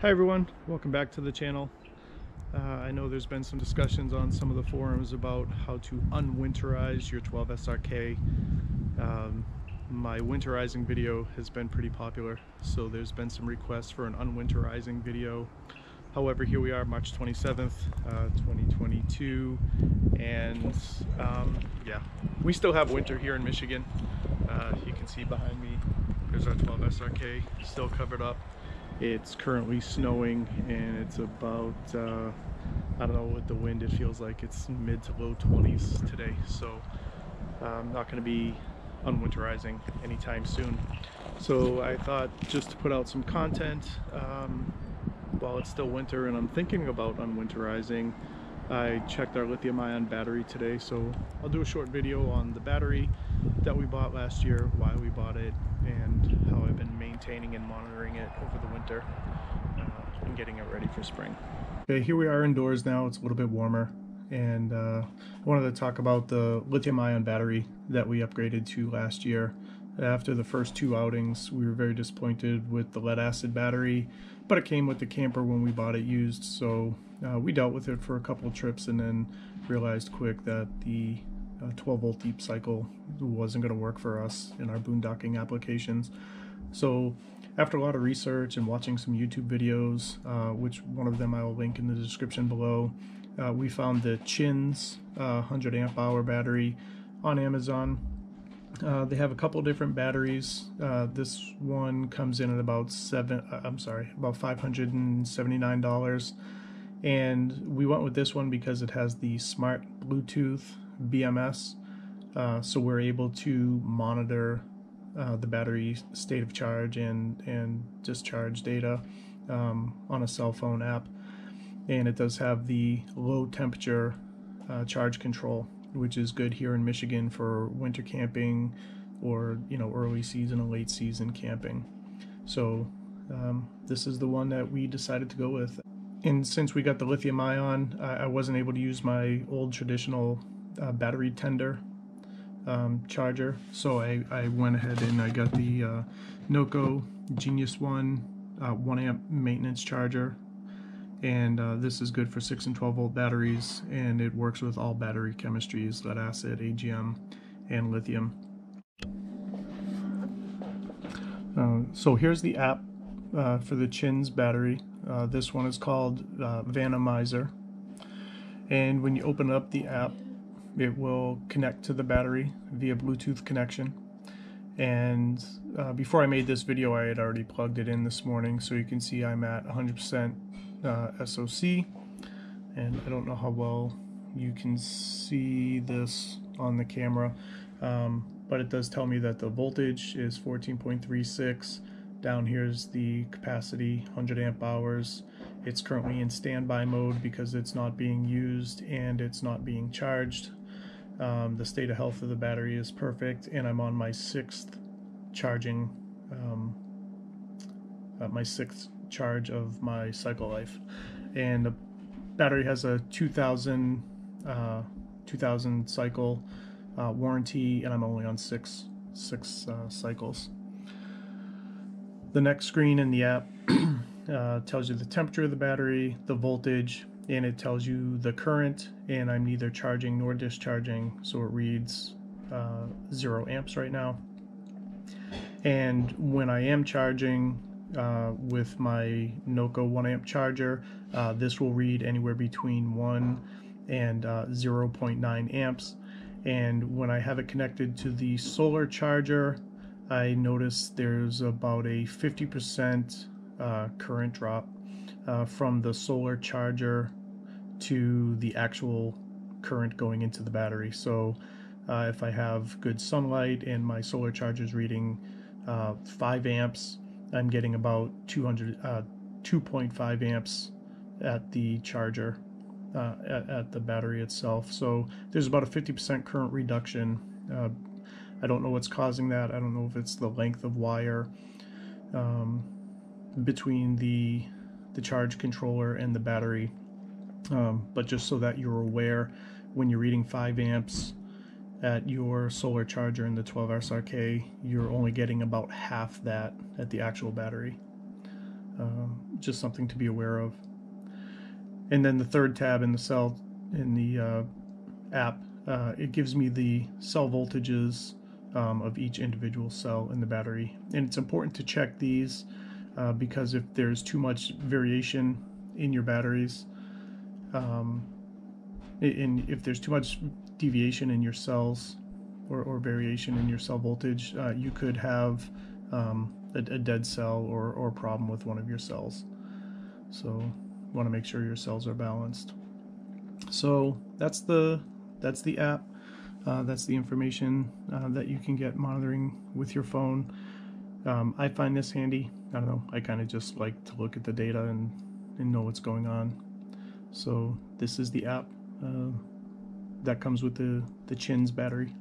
Hi everyone, welcome back to the channel. Uh, I know there's been some discussions on some of the forums about how to unwinterize your 12 SRK. Um, my winterizing video has been pretty popular, so there's been some requests for an unwinterizing video. However, here we are, March 27th, uh, 2022, and um, yeah, we still have winter here in Michigan. Uh, you can see behind me, there's our 12 SRK, still covered up. It's currently snowing and it's about, uh, I don't know, with the wind it feels like it's mid to low 20s today. So I'm not going to be unwinterizing anytime soon. So I thought just to put out some content um, while it's still winter and I'm thinking about unwinterizing, I checked our lithium ion battery today. So I'll do a short video on the battery that we bought last year, why we bought it, and how I've been maintaining and monitoring it over the winter uh, and getting it ready for spring. Okay, here we are indoors now. It's a little bit warmer. And uh, I wanted to talk about the lithium ion battery that we upgraded to last year. After the first two outings, we were very disappointed with the lead acid battery, but it came with the camper when we bought it used, so uh, we dealt with it for a couple trips and then realized quick that the uh, 12 volt deep cycle wasn't going to work for us in our boondocking applications. So after a lot of research and watching some YouTube videos, uh, which one of them I will link in the description below, uh, we found the Chins 100 uh, amp hour battery on Amazon. Uh, they have a couple different batteries. Uh, this one comes in at about seven. I'm sorry, about five hundred and seventy-nine dollars, and we went with this one because it has the smart Bluetooth BMS, uh, so we're able to monitor uh, the battery state of charge and and discharge data um, on a cell phone app, and it does have the low temperature uh, charge control, which is good here in Michigan for winter camping or you know early season and late season camping. So um, this is the one that we decided to go with. And since we got the lithium ion, I, I wasn't able to use my old traditional uh, battery tender um, charger. So I, I went ahead and I got the uh, Noco Genius One uh, 1 amp maintenance charger. And uh, this is good for 6 and 12 volt batteries and it works with all battery chemistries, lead acid, AGM, and lithium. Uh, so here's the app uh, for the Chins battery. Uh, this one is called Vanamizer. And when you open up the app, it will connect to the battery via Bluetooth connection. And uh, before I made this video, I had already plugged it in this morning, so you can see I'm at 100% uh, SOC. And I don't know how well you can see this on the camera, um, but it does tell me that the voltage is 14.36. Down here is the capacity, 100 amp hours. It's currently in standby mode because it's not being used and it's not being charged. Um, the state of health of the battery is perfect, and I'm on my sixth charging, um, uh, my sixth charge of my cycle life. And the battery has a 2000, uh, 2000 cycle uh, warranty, and I'm only on six, six uh, cycles. The next screen in the app uh, tells you the temperature of the battery, the voltage, and it tells you the current and I'm neither charging nor discharging so it reads uh, zero amps right now and when I am charging uh, with my Noco 1 amp charger uh, this will read anywhere between 1 and uh, 0.9 amps and when I have it connected to the solar charger I notice there's about a 50% uh, current drop uh, from the solar charger to the actual current going into the battery. So uh, if I have good sunlight and my solar charger is reading uh, 5 amps, I'm getting about 200, uh, 2.5 amps at the charger, uh, at, at, the battery itself. So there's about a 50% current reduction. Uh, I don't know what's causing that. I don't know if it's the length of wire um, between the the charge controller and the battery um, but just so that you're aware, when you're reading 5 amps at your solar charger in the 12 SRK, you're only getting about half that at the actual battery. um, just something to be aware of. And then the third tab in the cell in the uh, app, uh, it gives me the cell voltages um, of each individual cell in the battery. And it's important to check these uh, because if there's too much variation in your batteries, um, in if there's too much deviation in your cells or, or variation in your cell voltage, uh, you could have um, a, a, dead cell or, or problem with one of your cells. So you want to make sure your cells are balanced. So that's the that's the app. Uh, that's the information uh, that you can get monitoring with your phone. Um, I find this handy. I don't know. I kind of just like to look at the data and, and know what's going on. So this is the app uh, that comes with the the Chins battery.